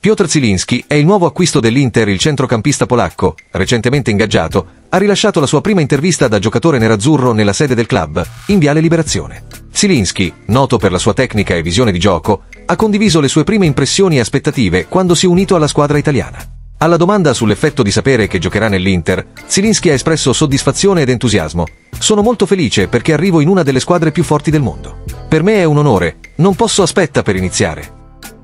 Piotr Zilinski è il nuovo acquisto dell'Inter, il centrocampista polacco, recentemente ingaggiato, ha rilasciato la sua prima intervista da giocatore nerazzurro nella sede del club, in Viale Liberazione. Zilinski, noto per la sua tecnica e visione di gioco, ha condiviso le sue prime impressioni e aspettative quando si è unito alla squadra italiana. Alla domanda sull'effetto di sapere che giocherà nell'Inter, Zilinski ha espresso soddisfazione ed entusiasmo. Sono molto felice perché arrivo in una delle squadre più forti del mondo. Per me è un onore, non posso aspetta per iniziare.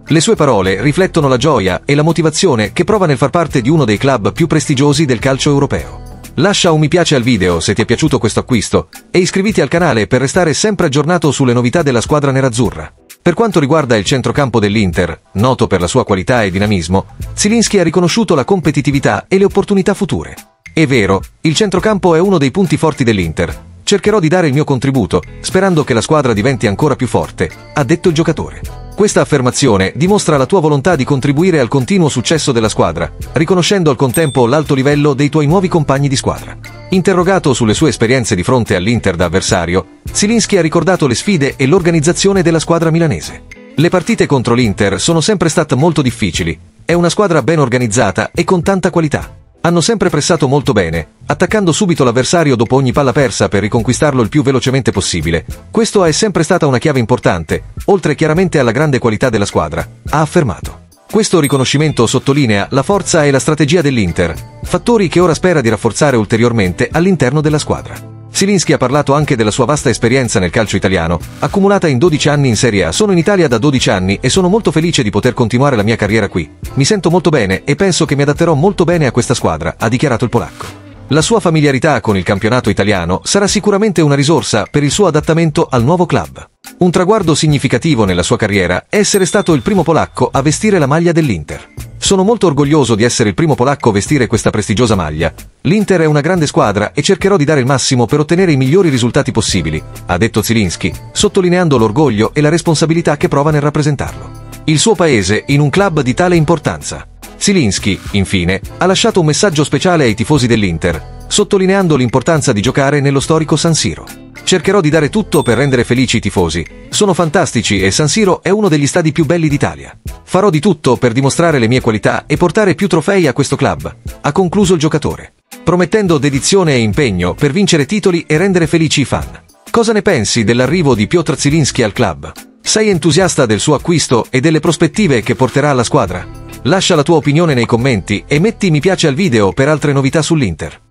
Le sue parole riflettono la gioia e la motivazione che prova nel far parte di uno dei club più prestigiosi del calcio europeo. Lascia un mi piace al video se ti è piaciuto questo acquisto e iscriviti al canale per restare sempre aggiornato sulle novità della squadra nerazzurra. Per quanto riguarda il centrocampo dell'Inter, noto per la sua qualità e dinamismo, Zilinski ha riconosciuto la competitività e le opportunità future. È vero, il centrocampo è uno dei punti forti dell'Inter. Cercherò di dare il mio contributo, sperando che la squadra diventi ancora più forte, ha detto il giocatore. Questa affermazione dimostra la tua volontà di contribuire al continuo successo della squadra, riconoscendo al contempo l'alto livello dei tuoi nuovi compagni di squadra. Interrogato sulle sue esperienze di fronte all'Inter da avversario, Zilinski ha ricordato le sfide e l'organizzazione della squadra milanese. Le partite contro l'Inter sono sempre state molto difficili, è una squadra ben organizzata e con tanta qualità. Hanno sempre pressato molto bene, attaccando subito l'avversario dopo ogni palla persa per riconquistarlo il più velocemente possibile. Questo è sempre stata una chiave importante, oltre chiaramente alla grande qualità della squadra, ha affermato. Questo riconoscimento sottolinea la forza e la strategia dell'Inter, fattori che ora spera di rafforzare ulteriormente all'interno della squadra. Silinski ha parlato anche della sua vasta esperienza nel calcio italiano, accumulata in 12 anni in Serie A. Sono in Italia da 12 anni e sono molto felice di poter continuare la mia carriera qui. Mi sento molto bene e penso che mi adatterò molto bene a questa squadra, ha dichiarato il polacco. La sua familiarità con il campionato italiano sarà sicuramente una risorsa per il suo adattamento al nuovo club. Un traguardo significativo nella sua carriera è essere stato il primo polacco a vestire la maglia dell'Inter. Sono molto orgoglioso di essere il primo polacco a vestire questa prestigiosa maglia. L'Inter è una grande squadra e cercherò di dare il massimo per ottenere i migliori risultati possibili, ha detto Zilinski, sottolineando l'orgoglio e la responsabilità che prova nel rappresentarlo. Il suo paese in un club di tale importanza. Zilinski, infine, ha lasciato un messaggio speciale ai tifosi dell'Inter, sottolineando l'importanza di giocare nello storico San Siro. Cercherò di dare tutto per rendere felici i tifosi. Sono fantastici e San Siro è uno degli stadi più belli d'Italia. Farò di tutto per dimostrare le mie qualità e portare più trofei a questo club, ha concluso il giocatore, promettendo dedizione e impegno per vincere titoli e rendere felici i fan. Cosa ne pensi dell'arrivo di Piotr Zilinski al club? Sei entusiasta del suo acquisto e delle prospettive che porterà alla squadra? Lascia la tua opinione nei commenti e metti mi piace al video per altre novità sull'Inter.